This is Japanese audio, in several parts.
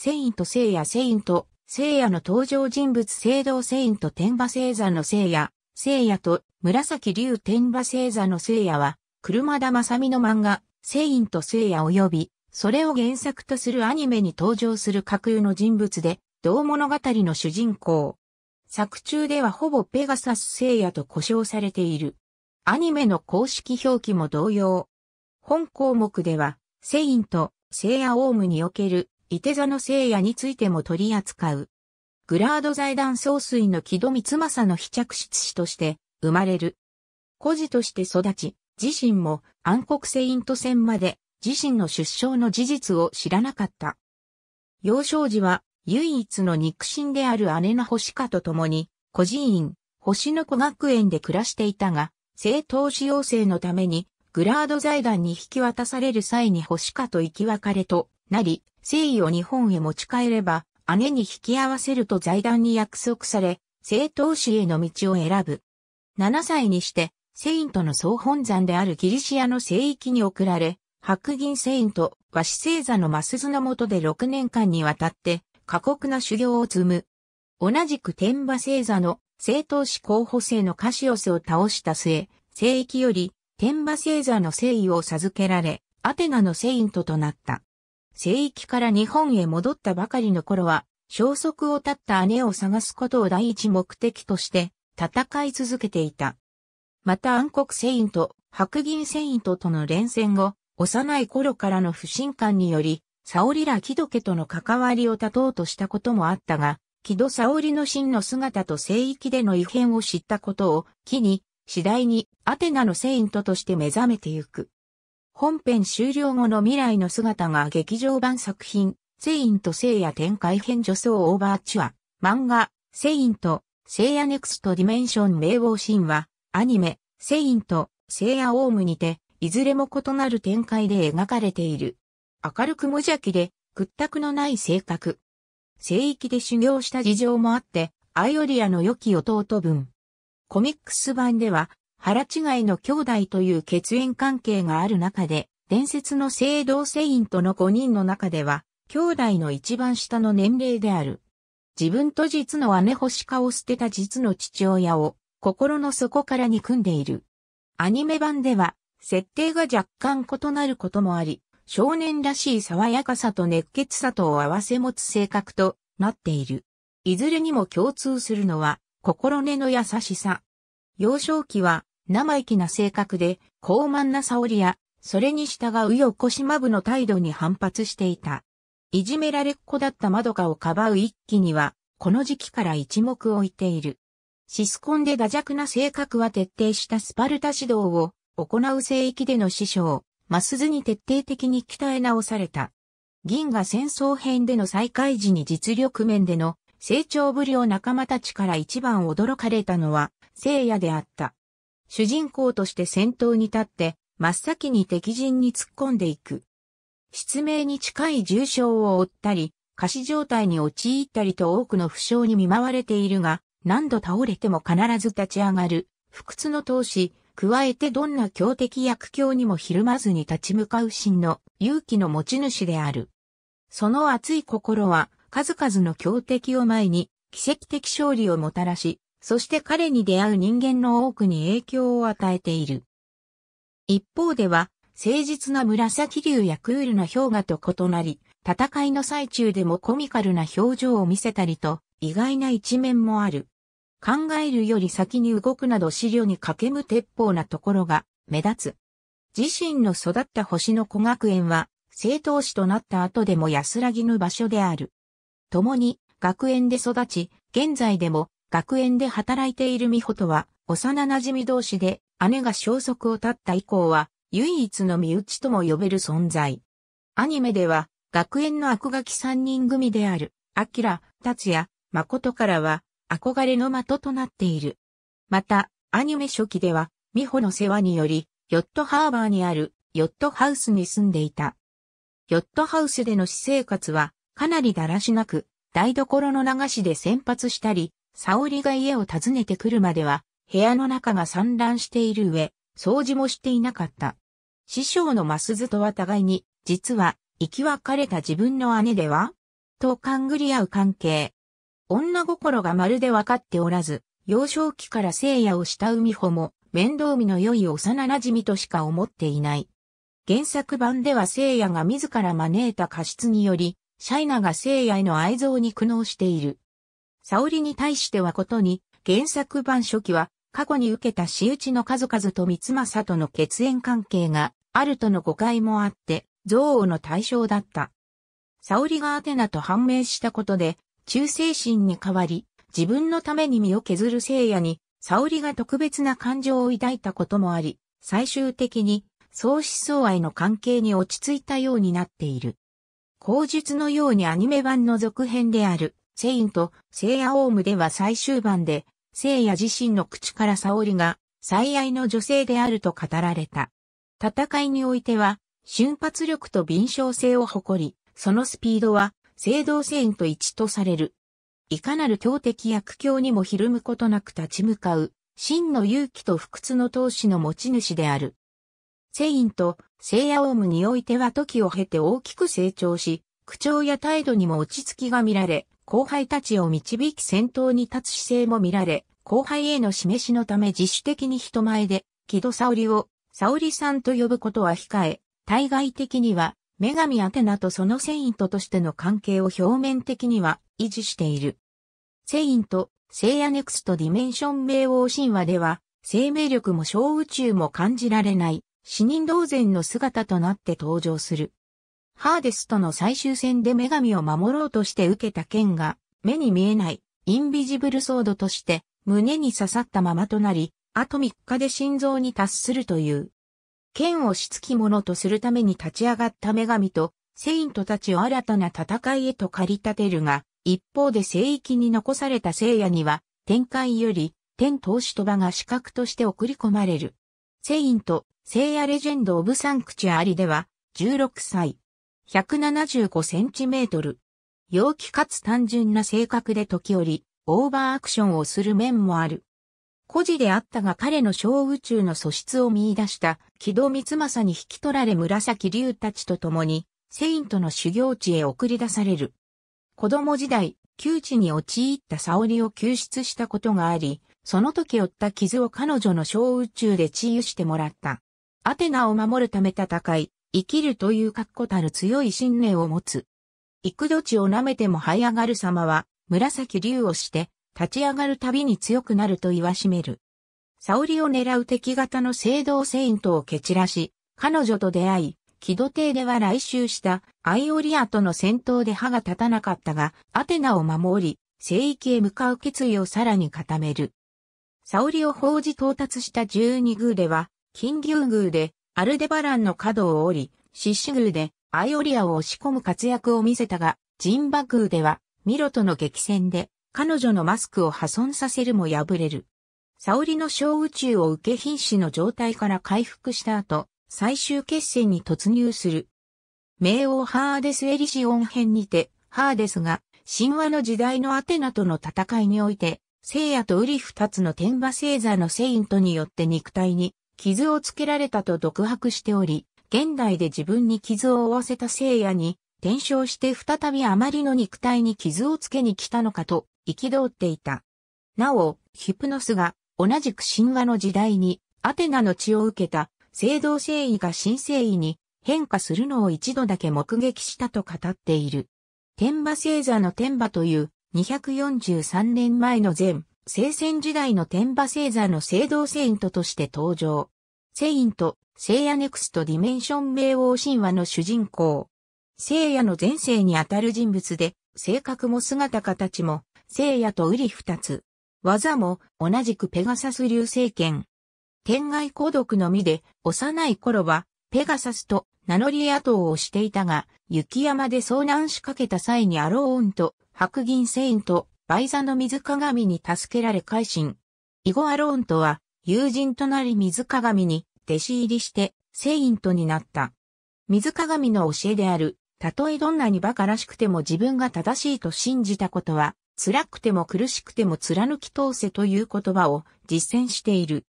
セイント聖夜セイント、聖夜の登場人物聖堂セイント天馬星座の聖夜、聖夜と紫竜天馬星座の聖夜は、車田正美の漫画、セイント聖夜及び、それを原作とするアニメに登場する架空の人物で、同物語の主人公。作中ではほぼペガサス聖夜と呼称されている。アニメの公式表記も同様。本項目では、セイント、聖夜オウムにおける伊手座の聖夜についても取り扱う。グラード財団総帥の木戸光正の非着室子として生まれる。孤児として育ち、自身も暗黒セイント戦まで自身の出生の事実を知らなかった。幼少時は唯一の肉親である姉の星香と共に孤児院、星の子学園で暮らしていたが、正当使要請のためにグラード財団に引き渡される際に星香と生き別れとなり、誠意を日本へ持ち帰れば、姉に引き合わせると財団に約束され、正当師への道を選ぶ。7歳にして、セイントの総本山であるギリシアの聖域に送られ、白銀セイント、和紙星座のマスズの下で6年間にわたって過酷な修行を積む。同じく天馬星座の正当師候補生のカシオスを倒した末、聖域より天馬星座の聖意を授けられ、アテナのセイントとなった。聖域から日本へ戻ったばかりの頃は、消息を絶った姉を探すことを第一目的として戦い続けていた。また暗黒セイント、白銀セイントとの連戦後、幼い頃からの不信感により、サオリらキド家との関わりを断とうとしたこともあったが、キドサオリの真の姿と聖域での異変を知ったことを機に、次第にアテナのセイントとして目覚めてゆく。本編終了後の未来の姿が劇場版作品、セイント星矢天界編序奏 overture、漫画、セイント星矢 Next Dimension 冥王神話、アニメ、セイント星矢オメガにて、いずれも異なる展開で描かれている。明るく無邪気で、屈託のない性格。聖域で修行した事情もあって、アイオリアの良き弟分。コミックス版では、腹違いの兄弟という血縁関係がある中で、伝説の聖堂聖院との5人の中では、兄弟の一番下の年齢である。自分と実の姉星化を捨てた実の父親を、心の底から憎んでいる。アニメ版では、設定が若干異なることもあり、少年らしい爽やかさと熱血さとを合わせ持つ性格となっている。いずれにも共通するのは、心根の優しさ。幼少期は生意気な性格で、高慢な沙織や、それに従う横島部の態度に反発していた。いじめられっ子だったまどかをかばう一期には、この時期から一目置いている。シスコンで打弱な性格は徹底したスパルタ指導を行う聖域での師匠、マスズに徹底的に鍛え直された。銀河戦争編での再会時に実力面での成長ぶりを仲間たちから一番驚かれたのは聖夜であった。主人公として先頭に立って真っ先に敵陣に突っ込んでいく。失明に近い重傷を負ったり、仮死状態に陥ったりと多くの負傷に見舞われているが、何度倒れても必ず立ち上がる、不屈の闘志、加えてどんな強敵や苦境にもひるまずに立ち向かう真の勇気の持ち主である。その熱い心は数々の強敵を前に奇跡的勝利をもたらし、そして彼に出会う人間の多くに影響を与えている。一方では、誠実な紫竜やクールな氷河と異なり、戦いの最中でもコミカルな表情を見せたりと、意外な一面もある。考えるより先に動くなど資料に駆けむ鉄砲なところが目立つ。自身の育った星の古学園は、正当士となった後でも安らぎの場所である。共に学園で育ち、現在でも学園で働いている美穂とは、幼馴染同士で、姉が消息を絶った以降は、唯一の身内とも呼べる存在。アニメでは、学園の悪ガキ三人組である、アキラ、達也、誠からは、憧れの的となっている。また、アニメ初期では、美穂の世話により、ヨットハーバーにある、ヨットハウスに住んでいた。ヨットハウスでの私生活は、かなりだらしなく、台所の流しで先発したり、沙織が家を訪ねてくるまでは、部屋の中が散乱している上、掃除もしていなかった。師匠のマスズとは互いに、実は、生き別れた自分の姉ではと勘ぐり合う関係。女心がまるで分かっておらず、幼少期から聖夜をした海穂も面倒見の良い幼馴染としか思っていない。原作版では聖夜が自ら招いた過失により、シャイナが聖夜への愛憎に苦悩している。沙織に対してはことに、原作版初期は過去に受けた仕打ちの数々と三政との血縁関係があるとの誤解もあって、憎悪の対象だった。沙織がアテナと判明したことで、忠誠心に変わり、自分のために身を削る聖夜に、沙織が特別な感情を抱いたこともあり、最終的に、相思相愛の関係に落ち着いたようになっている。口述のようにアニメ版の続編である、セインと聖夜オームでは最終版で、聖夜自身の口から沙織が最愛の女性であると語られた。戦いにおいては、瞬発力と敏捷性を誇り、そのスピードは聖堂聖員と一致とされる。いかなる強敵や苦境にもひるむことなく立ち向かう、真の勇気と不屈の闘志の持ち主である。聖員と聖夜オウムにおいては時を経て大きく成長し、口調や態度にも落ち着きが見られ、後輩たちを導き先頭に立つ姿勢も見られ、後輩への示しのため自主的に人前で、木戸沙織を、沙織さんと呼ぶことは控え、対外的には女神アテナとそのセイントとしての関係を表面的には維持している。セイント星矢 Next Dimension 冥王神話では、生命力も小宇宙も感じられない死人同然の姿となって登場する。ハーデスとの最終戦で女神を守ろうとして受けた剣が、目に見えない Invisible Sword として胸に刺さったままとなり、あと3日で心臓に達するという。剣をしつき者とするために立ち上がった女神と、セイントたちを新たな戦いへと駆り立てるが、一方で聖域に残された星矢には、天界より、天闘士斗馬が刺客として送り込まれる。セイント、聖夜レジェンド・オブ・サンクチュアリでは、16歳、175センチメートル。陽気かつ単純な性格で時折、オーバーアクションをする面もある。孤児であったが彼の小宇宙の素質を見出した木戸光政に引き取られ紫竜たちと共にセイントの修行地へ送り出される。子供時代、窮地に陥った沙織を救出したことがあり、その時負った傷を彼女の小宇宙で治癒してもらった。アテナを守るため戦い、生きるという確固たる強い信念を持つ。幾度地を舐めても這い上がる様は、紫竜をして立ち上がるたびに強くなると言わしめる。沙織を狙う敵型の聖堂セイントを蹴散らし、彼女と出会い、木戸邸では来襲したアイオリアとの戦闘で歯が立たなかったが、アテナを守り、聖域へ向かう決意をさらに固める。沙織を報じ到達した十二宮では、金牛宮でアルデバランの角を降り、獅子宮でアイオリアを押し込む活躍を見せたが、ジンバ宮ではミロとの激戦で彼女のマスクを破損させるも破れる。沙織の小宇宙を受け瀕死の状態から回復した後、最終決戦に突入する。冥王ハーデスエリシオン編にて、ハーデスが神話の時代のアテナとの戦いにおいて、聖夜とウリ二つの天馬星座のセイントによって肉体に傷をつけられたと独白しており、現代で自分に傷を負わせた聖夜に転生して再びあまりの肉体に傷をつけに来たのかと憤っていた。なお、ヒプノスが同じく神話の時代にアテナの血を受けた聖堂聖位が神聖位に変化するのを一度だけ目撃したと語っている。天馬星座の天馬という243年前の前、聖戦時代の天馬星座の聖堂セイントとして登場。セイント星矢 Next Dimension 冥王神話の主人公。星矢の前世にあたる人物で、性格も姿形も星矢と瓜二つ。技も同じくペガサス流星拳。天涯孤独の身で幼い頃はペガサスと名乗り野盗をしていたが、雪山で遭難しかけた際にアローンと白銀聖闘士杯座の水鏡に助けられ改心。以後アローンとは友人となり水鏡に弟子入りして聖院とになった。水鏡の教えである、たとえどんなに馬鹿らしくても自分が正しいと信じたことは辛くても苦しくても貫き通せという言葉を実践している。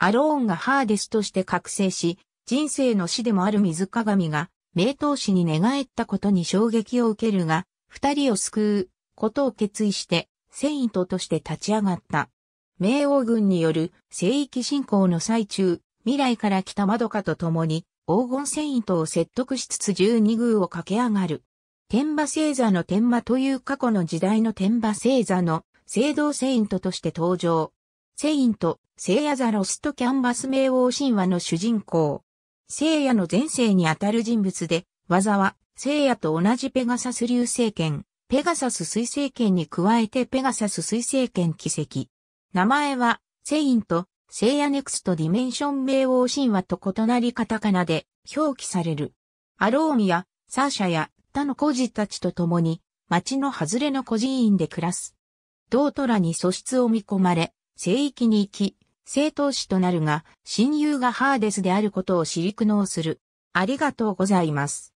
アローンがハーデスとして覚醒し、人生の死でもある水鏡が、名刀師に寝返ったことに衝撃を受けるが、二人を救うことを決意して、セイントとして立ち上がった。冥王軍による聖域侵攻の最中、未来から来たマドカと共に黄金セイントを説得しつつ十二宮を駆け上がる。天馬星座の天馬という過去の時代の天馬星座の聖堂セイントとして登場。セイント、聖夜ザロストキャンバス冥王神話の主人公。聖夜の前世にあたる人物で、技は聖夜と同じペガサス流星剣、ペガサス水星剣に加えてペガサス水星剣奇跡。名前は、セイント星矢 Next Dimension 冥王神話と異なりカタカナで表記される。アローンやサーシャや他の孤児たちと共に町の外れの孤児院で暮らす。童虎に素質を見込まれ、聖域に行き、聖闘士となるが、親友がハーデスであることを知り苦悩する。ありがとうございます。